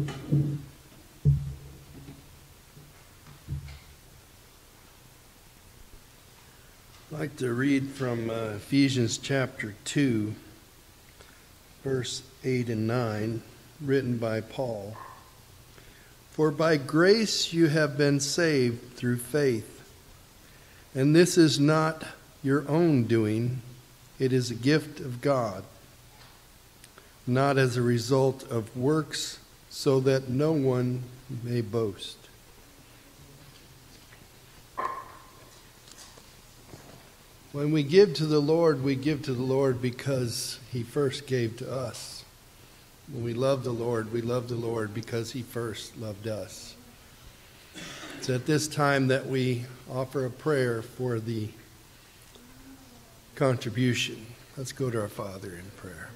I'd like to read from uh, Ephesians chapter 2, verse 8 and 9, written by Paul. For by grace you have been saved through faith. And this is not your own doing, it is a gift of God, not as a result of works, so that no one may boast. When we give to the Lord, we give to the Lord because He first gave to us. When we love the Lord, we love the Lord because He first loved us. It's at this time that we offer a prayer for the contribution. Let's go to our Father in prayer.